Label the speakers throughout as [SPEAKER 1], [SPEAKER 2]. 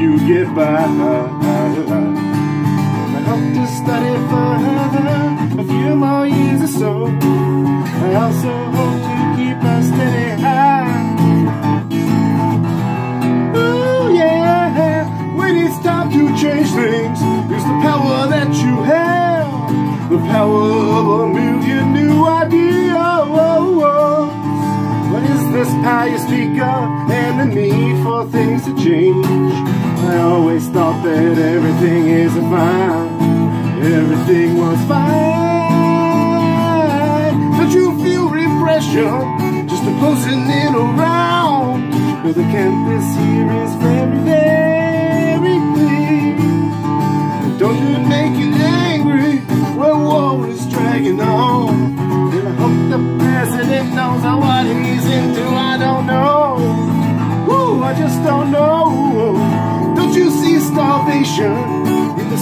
[SPEAKER 1] you get by. I hope to study further, a few more years or so. I also hope to power you speak up and the need for things to change? I always thought that everything is fine, everything was fine. Don't you feel repression just to closing in around? But the campus here is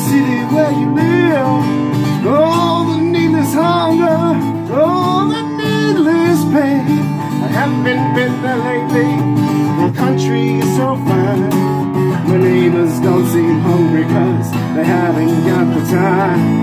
[SPEAKER 1] city where you live? All the needless hunger, all the needless pain. I haven't been there lately. The country is so fine. My neighbors don't seem hungry cause they haven't got the time.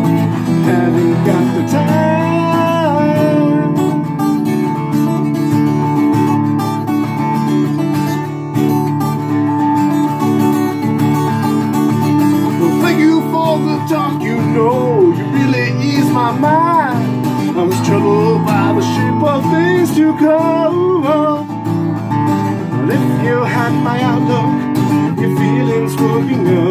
[SPEAKER 1] Troubled by the shape of things to come. But if you had my outlook, your feelings would be numb.